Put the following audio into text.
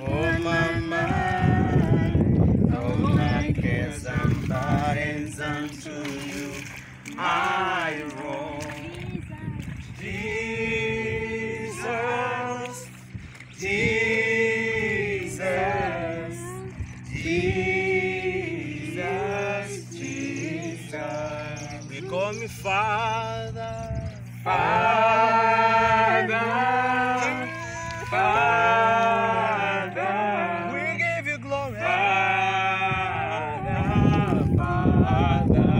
Oh my mind, all my cares and burdens unto you I roll. Jesus, Jesus, Jesus, Jesus. We call me Father. Father.